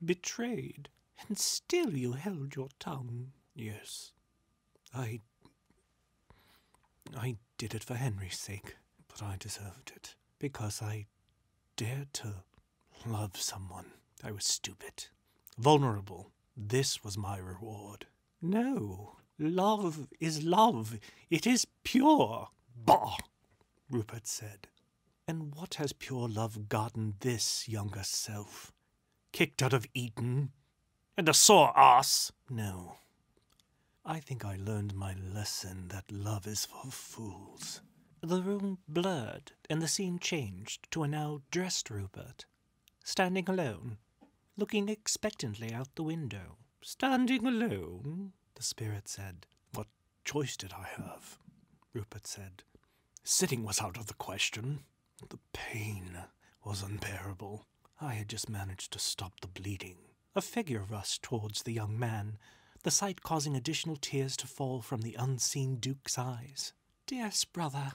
betrayed, and still you held your tongue. Yes, I. I did it for Henry's sake, but I deserved it because I dared to love someone. I was stupid, vulnerable. This was my reward. No, love is love. It is pure. Bah! Rupert said. And what has pure love gotten this younger self? Kicked out of Eton? And a sore ass? No. I think I learned my lesson that love is for fools. The room blurred, and the scene changed to a now dressed Rupert, standing alone, looking expectantly out the window. Standing alone? the spirit said. What choice did I have? Rupert said. Sitting was out of the question. The pain was unbearable. I had just managed to stop the bleeding. A figure rushed towards the young man, the sight causing additional tears to fall from the unseen Duke's eyes. Dearest brother,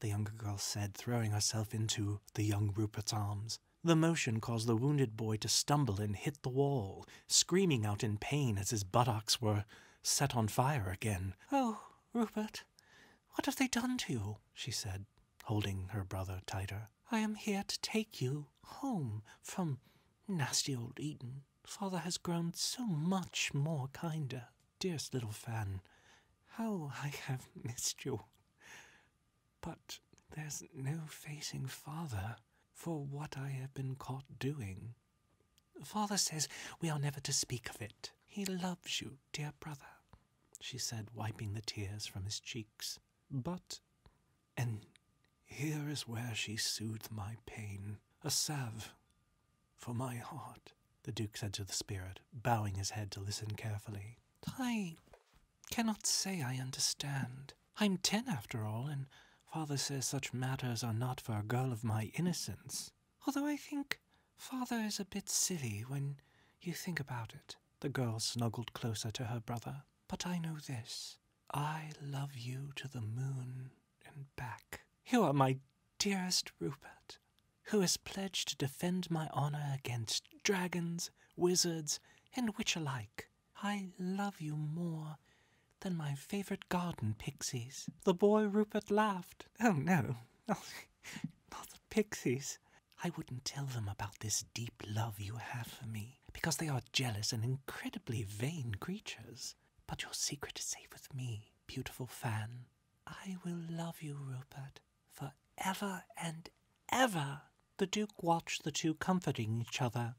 the younger girl said, throwing herself into the young Rupert's arms. The motion caused the wounded boy to stumble and hit the wall, screaming out in pain as his buttocks were set on fire again. Oh, Rupert, what have they done to you? she said, holding her brother tighter. I am here to take you home from nasty old Eton. Father has grown so much more kinder. Dearest little Fan, how I have (laughs) missed you. But there's no facing Father for what I have been caught doing. Father says we are never to speak of it. He loves you, dear brother, she said, wiping the tears from his cheeks. But, and here is where she soothed my pain, a salve for my heart, the Duke said to the spirit, bowing his head to listen carefully. I cannot say I understand. I'm ten after all, and Father says such matters are not for a girl of my innocence. Although I think Father is a bit silly when you think about it. The girl snuggled closer to her brother. But I know this. I love you to the moon and back. You are my dearest Rupert, who has pledged to defend my honor against dragons, wizards, and witch alike. I love you more than my favorite garden pixies. The boy Rupert laughed. Oh, no, (laughs) not, the pixies. I wouldn't tell them about this deep love you have for me, because they are jealous and incredibly vain creatures. But your secret is safe with me, beautiful Fan. I will love you, Rupert, for ever and ever. The Duke watched the two comforting each other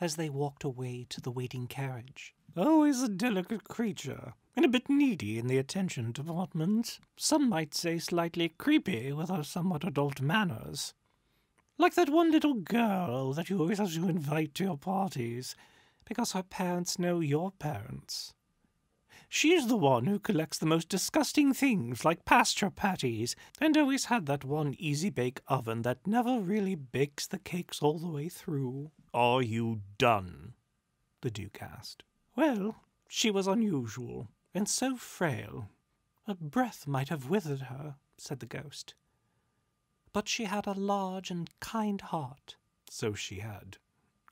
as they walked away to the waiting carriage. Oh, always a delicate creature, and a bit needy in the attention department. Some might say slightly creepy with her somewhat adult manners. Like that one little girl that you always have to invite to your parties, because her parents know your parents. She's the one who collects the most disgusting things like pasture patties, and always had that one easy bake oven that never really bakes the cakes all the way through. Are you done? the Duke asked. Well, she was unusual, and so frail. A breath might have withered her, said the ghost. But she had a large and kind heart. So she had,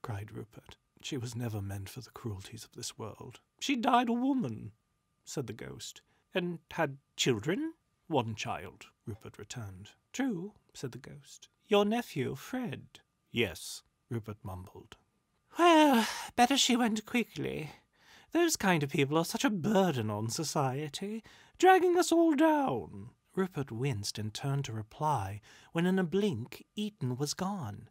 cried Rupert. She was never meant for the cruelties of this world. She died a woman, said the ghost. And had children? One child, Rupert returned. True, said the ghost. Your nephew, Fred. Yes, Rupert mumbled. Well, better she went quickly. Those kind of people are such a burden on society, dragging us all down. Rupert winced and turned to reply, when in a blink Eton was gone,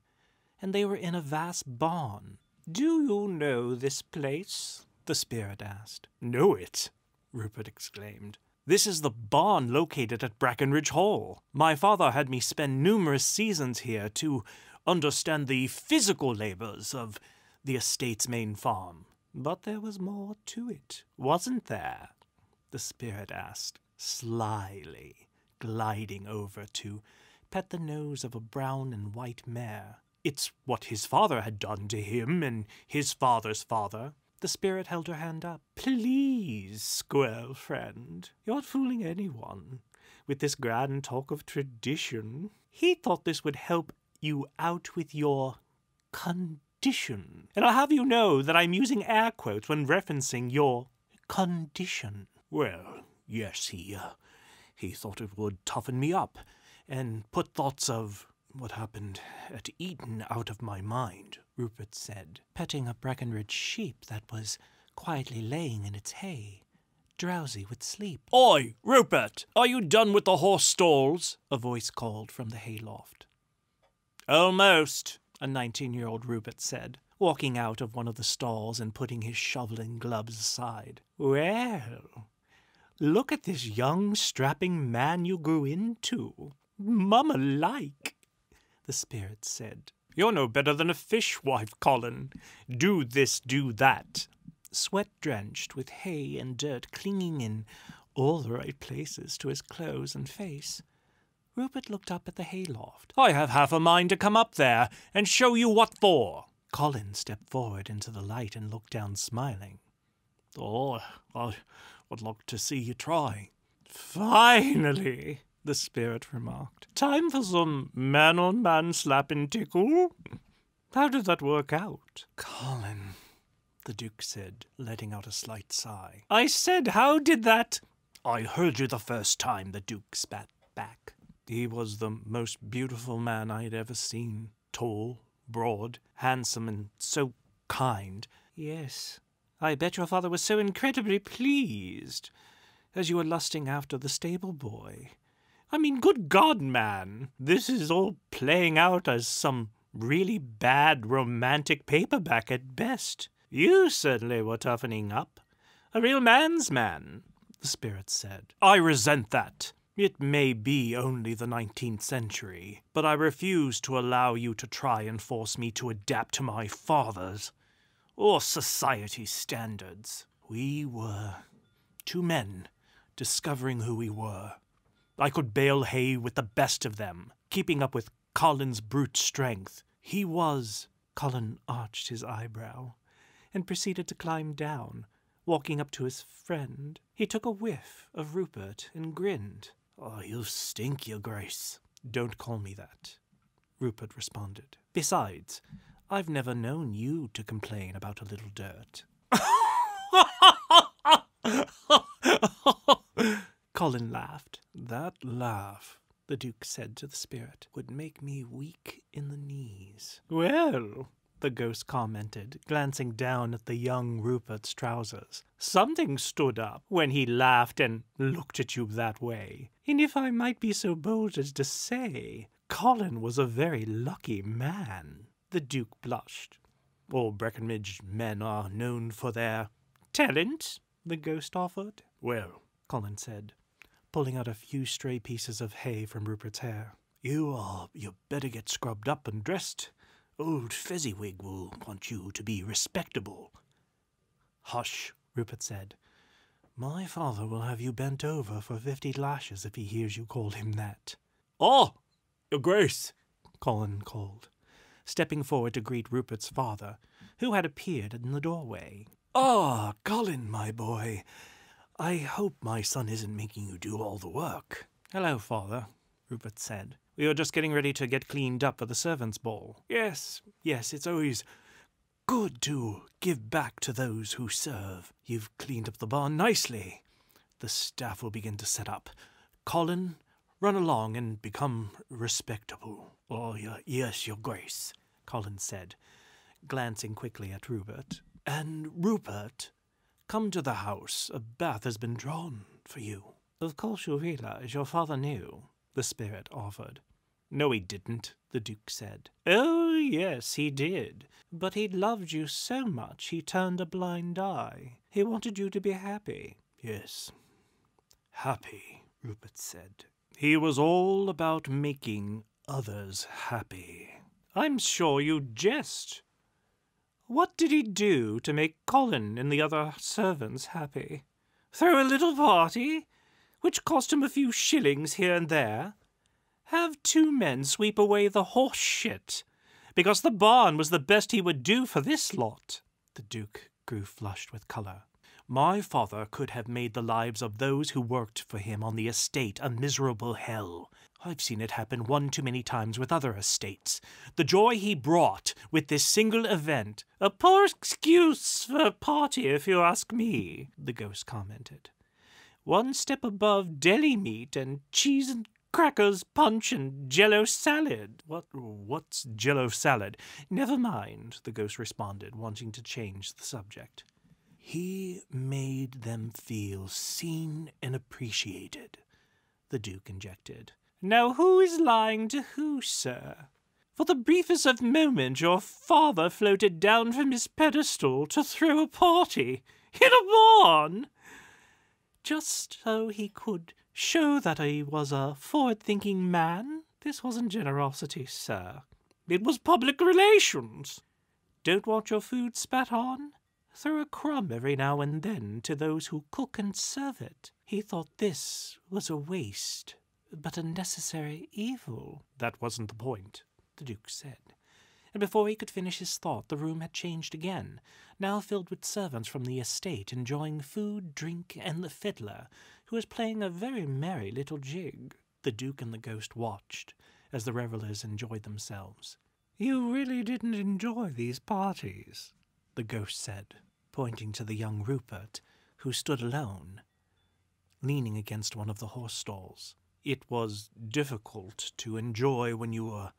and they were in a vast barn. Do you know this place? the spirit asked. Know it? Rupert exclaimed. This is the barn located at Brackenridge Hall. My father had me spend numerous seasons here to understand the physical labors of the estate's main farm. But there was more to it, wasn't there? The spirit asked, slyly, gliding over to pet the nose of a brown and white mare. It's what his father had done to him and his father's father. The spirit held her hand up. Please, squirrel friend, you're not fooling anyone with this grand talk of tradition. He thought this would help you out with your condition. And I'll have you know that I'm using air quotes when referencing your condition. Well, yes, he, uh, he thought it would toughen me up and put thoughts of what happened at Eton out of my mind, Rupert said, petting a Brackenridge sheep that was quietly laying in its hay, drowsy with sleep. Oi, Rupert, are you done with the horse stalls? A voice called from the hayloft. Almost, a nineteen year old Rupert said, walking out of one of the stalls and putting his shovel and gloves aside. Well, Look at this young, strapping man you grew into. Mamma like, the spirit said. You're no better than a fishwife, Colin. Do this, do that. Sweat drenched, with hay and dirt clinging in all the right places to his clothes and face. Rupert looked up at the hayloft. I have half a mind to come up there and show you what for. Colin stepped forward into the light and looked down, smiling. Oh, I would like to see you try. Finally, the spirit remarked. Time for some man on man slap and tickle. How did that work out? Colin, the Duke said, letting out a slight sigh. I said, how did that? I heard you the first time, the Duke spat back. He was the most beautiful man I had ever seen. Tall, broad, handsome, and so kind. Yes, I bet your father was so incredibly pleased as you were lusting after the stable boy. I mean, good God, man, this is all playing out as some really bad romantic paperback at best. You certainly were toughening up. A real man's man, the spirit said. I resent that. It may be only the 19th century, but I refuse to allow you to try and force me to adapt to my father's or society's standards. We were two men discovering who we were. I could bale hay with the best of them, keeping up with Colin's brute strength. He was. Colin arched his eyebrow and proceeded to climb down, walking up to his friend. He took a whiff of Rupert and grinned. Oh, you stink, your grace. Don't call me that, Rupert responded. Besides, I've never known you to complain about a little dirt. (laughs) Colin laughed. That laugh, the Duke said to the spirit, would make me weak in the knees. Well, the ghost commented, glancing down at the young Rupert's trousers. Something stood up when he laughed and looked at you that way. And if I might be so bold as to say, Colin was a very lucky man. The Duke blushed. All Brackenridge men are known for their talent, the ghost offered. Well, Colin said, pulling out a few stray pieces of hay from Rupert's hair. You are you better get scrubbed up and dressed. Old Fezziwig will want you to be respectable. Hush, Rupert said. My father will have you bent over for fifty lashes if he hears you call him that. Oh, your grace, Colin called, stepping forward to greet Rupert's father, who had appeared in the doorway. Ah, Colin, my boy. I hope my son isn't making you do all the work. Hello, father, Rupert said. We were just getting ready to get cleaned up for the servants' ball. Yes, yes, it's always good to give back to those who serve. You've cleaned up the barn nicely. The staff will begin to set up. Colin, run along and become respectable. Oh, yes, your grace, Colin said, glancing quickly at Rupert. And Rupert, come to the house. A bath has been drawn for you. Of course you realize your father knew, the spirit offered. No, he didn't, the Duke said. Oh, yes, he did. But he loved you so much he turned a blind eye. He wanted you to be happy. Yes, happy, Rupert said. He was all about making others happy. I'm sure you jest. What did he do to make Colin and the other servants happy? Throw a little party, which cost him a few shillings here and there, have two men sweep away the horse shit, because the barn was the best he would do for this lot. The Duke grew flushed with colour. My father could have made the lives of those who worked for him on the estate a miserable hell. I've seen it happen one too many times with other estates. The joy he brought with this single event, a poor excuse for a party if you ask me, the ghost commented. One step above deli meat and cheese and crackers, punch, and jello salad. What, what's jello salad? Never mind, the ghost responded, wanting to change the subject. He made them feel seen and appreciated, the Duke injected. Now who is lying to who, sir? For the briefest of moments your father floated down from his pedestal to throw a party in a barn. just so he could show that he was a forward thinking man. This wasn't generosity, sir. It was public relations. Don't want your food spat on? Throw a crumb every now and then to those who cook and serve it. He thought this was a waste, but a necessary evil. That wasn't the point, the Duke said. And before he could finish his thought, the room had changed again, now filled with servants from the estate enjoying food, drink, and the fiddler, who was playing a very merry little jig. The Duke and the ghost watched as the revellers enjoyed themselves. You really didn't enjoy these parties, the ghost said, pointing to the young Rupert, who stood alone, leaning against one of the horse stalls. It was difficult to enjoy when you were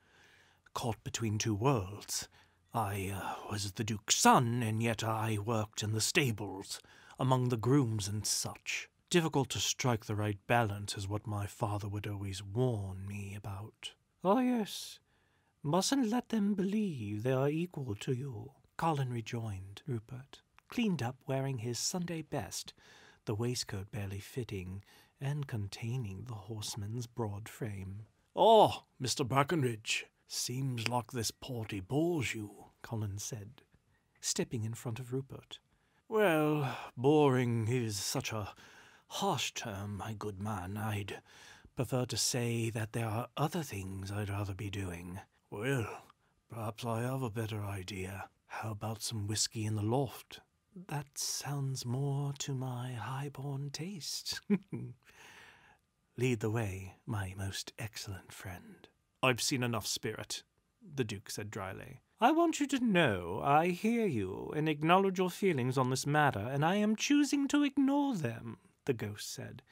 caught between two worlds. I uh, was the Duke's son, and yet I worked in the stables, among the grooms and such. Difficult to strike the right balance is what my father would always warn me about. Oh, yes. Mustn't let them believe they are equal to you, Colin rejoined Rupert, cleaned up wearing his Sunday best, the waistcoat barely fitting and containing the horseman's broad frame. Ah, oh, Mr. Brackenridge, seems like this party bores you, Colin said, stepping in front of Rupert. Well, boring is such a harsh term, my good man. I'd prefer to say that there are other things I'd rather be doing. Well, perhaps I have a better idea. How about some whiskey in the loft? That sounds more to my high-born taste. (laughs) Lead the way, my most excellent friend. I've seen enough spirit, the Duke said dryly. I want you to know I hear you and acknowledge your feelings on this matter, and I am choosing to ignore them, the ghost said.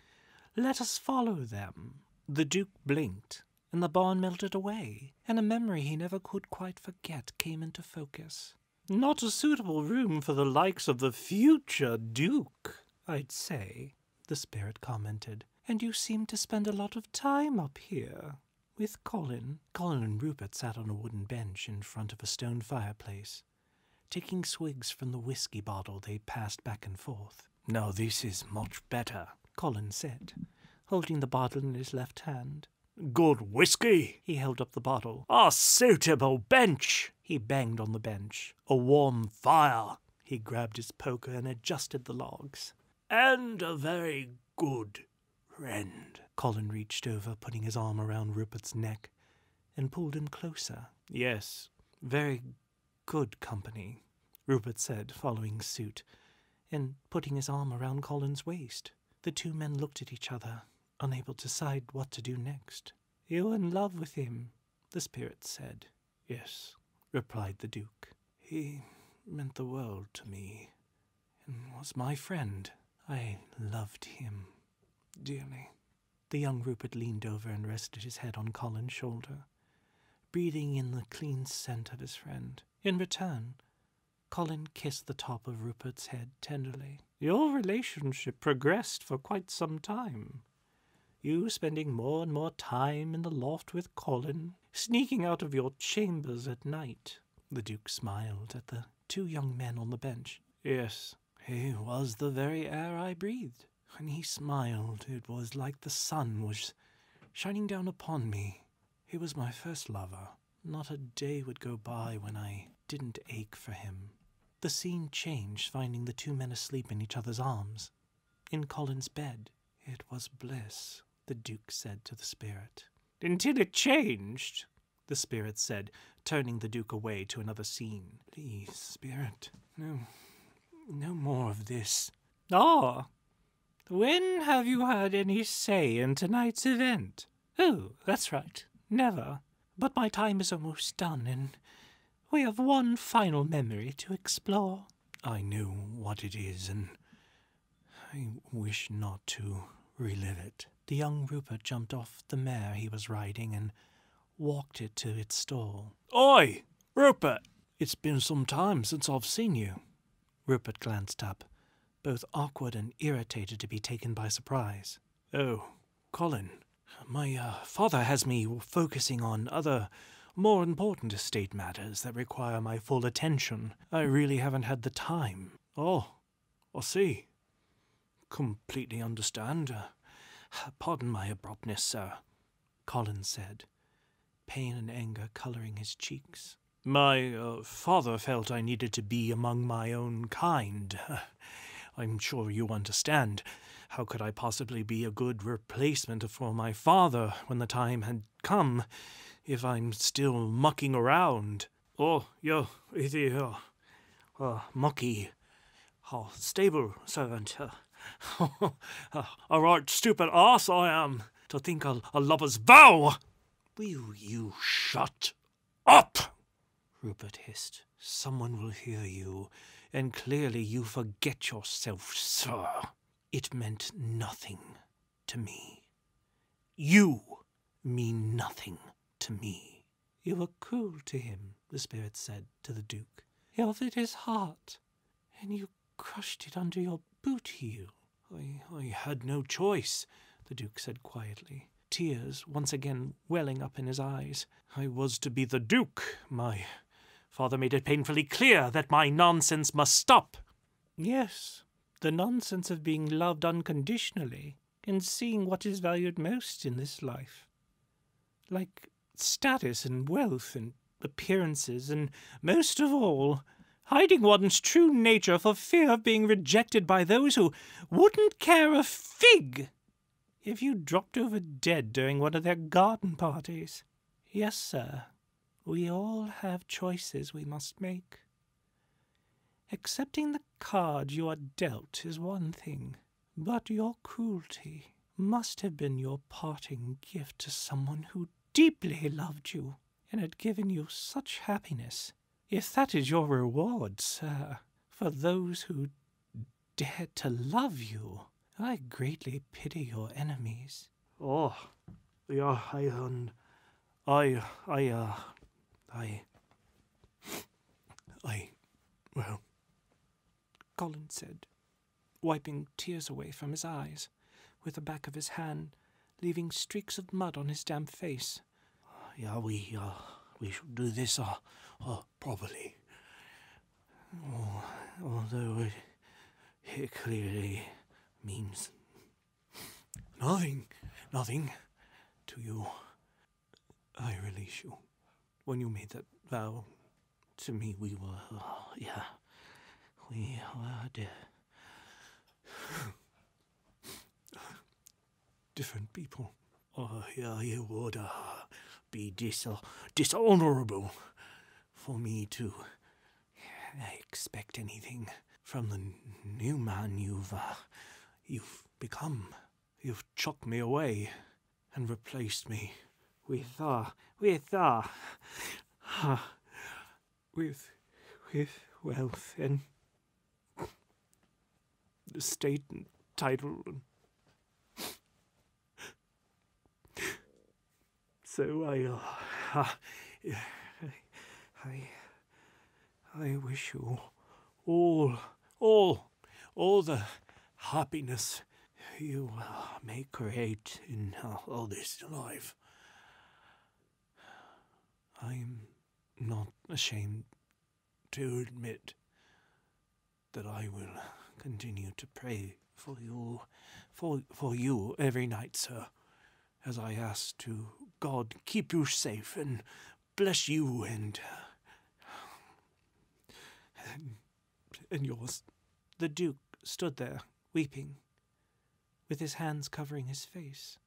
Let us follow them. The Duke blinked, and the barn melted away, and a memory he never could quite forget came into focus. Not a suitable room for the likes of the future Duke, I'd say, the spirit commented. And you seem to spend a lot of time up here. With Colin. Colin and Rupert sat on a wooden bench in front of a stone fireplace, taking swigs from the whiskey bottle they passed back and forth. Now this is much better, Colin said, holding the bottle in his left hand. Good whiskey! He held up the bottle. A suitable bench! He banged on the bench. A warm fire! He grabbed his poker and adjusted the logs. And a very good friend. Colin reached over, putting his arm around Rupert's neck, and pulled him closer. Yes, very good company, Rupert said, following suit, and putting his arm around Colin's waist. The two men looked at each other, unable to decide what to do next. You're in love with him, the spirit said. Yes, replied the Duke. He meant the world to me, and was my friend. I loved him dearly. The young Rupert leaned over and rested his head on Colin's shoulder, breathing in the clean scent of his friend. In return, Colin kissed the top of Rupert's head tenderly. Your relationship progressed for quite some time. You spending more and more time in the loft with Colin, sneaking out of your chambers at night. The Duke smiled at the two young men on the bench. Yes, he was the very air I breathed. When he smiled, it was like the sun was shining down upon me. He was my first lover. Not a day would go by when I didn't ache for him. The scene changed, finding the two men asleep in each other's arms. In Colin's bed. It was bliss, the Duke said to the spirit. Until it changed, the spirit said, turning the Duke away to another scene. Please, spirit, no, no more of this. Ah, when have you had any say in tonight's event? Oh, that's right. Never. But my time is almost done, and we have one final memory to explore. I know what it is, and I wish not to relive it. The young Rupert jumped off the mare he was riding and walked it to its stall. Oi, Rupert! It's been some time since I've seen you. Rupert glanced up both awkward and irritated to be taken by surprise. Oh, Colin, my uh, father has me focusing on other, more important estate matters that require my full attention. I really haven't had the time. Oh, I see. completely understand. Uh, pardon my abruptness, sir, Colin said, pain and anger coloring his cheeks. My uh, father felt I needed to be among my own kind. (laughs) I'm sure you understand. How could I possibly be a good replacement for my father when the time had come, if I'm still mucking around? Oh, yo, the uh, uh, mucky, uh, stable servant. (laughs) Uh, a right stupid ass I am to think a, a lover's vow. Will you shut up? Rupert hissed. Someone will hear you, and clearly you forget yourself, sir. It meant nothing to me. You mean nothing to me. You were cruel to him, the spirit said to the Duke. He offered his heart, and you crushed it under your boot heel. I, I had no choice, the Duke said quietly, tears once again welling up in his eyes. I was to be the Duke. My father made it painfully clear that my nonsense must stop. Yes, the nonsense of being loved unconditionally and seeing what is valued most in this life. Like status and wealth and appearances, and most of all, hiding one's true nature for fear of being rejected by those who wouldn't care a fig if you dropped over dead during one of their garden parties. Yes, sir, we all have choices we must make. Accepting the card you are dealt is one thing, but your cruelty must have been your parting gift to someone who deeply loved you and had given you such happiness. If that is your reward, sir, for those who dared to love you, I greatly pity your enemies. Oh, yeah, I, um, I, I, uh, I, I, well, Colin said, wiping tears away from his eyes with the back of his hand, leaving streaks of mud on his damp face. Yeah, we, uh, we should do this, uh, uh properly. Oh, although it, it clearly means nothing, nothing to you. I release you. When you made that vow to me, we were, uh, (sighs) yeah, we were di- (sighs) different people. Oh, yeah, you would uh, be dis- dishonorable for me to expect anything from the new man you've uh, you've become. You've chucked me away and replaced me with uh with uh, uh with with wealth and the state and title. and So I, uh, I, I wish you all, all, all the happiness you uh, may create in uh, all this life. I'm not ashamed to admit that I will continue to pray for you, for, for you every night, sir, as I ask to God keep you safe and bless you and, and, and yours. The Duke stood there, weeping, with his hands covering his face.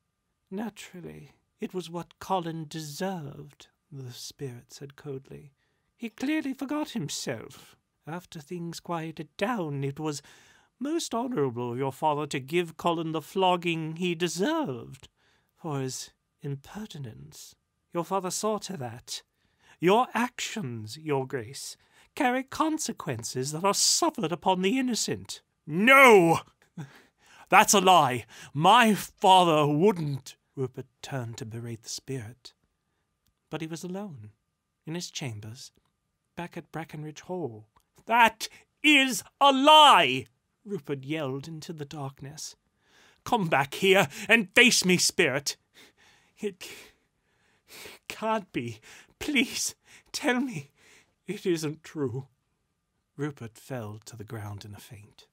Naturally, it was what Colin deserved, the spirit said coldly. He clearly forgot himself. After things quieted down, it was most honourable of your father to give Colin the flogging he deserved for his impertinence. Your father saw to that. Your actions, your grace, carry consequences that are suffered upon the innocent. No! That's a lie. My father wouldn't. Rupert turned to berate the spirit. But he was alone, in his chambers, back at Brackenridge Hall. That is a lie! Rupert yelled into the darkness. Come back here and face me, spirit. It can't be. Please, tell me it isn't true. Rupert fell to the ground in a faint.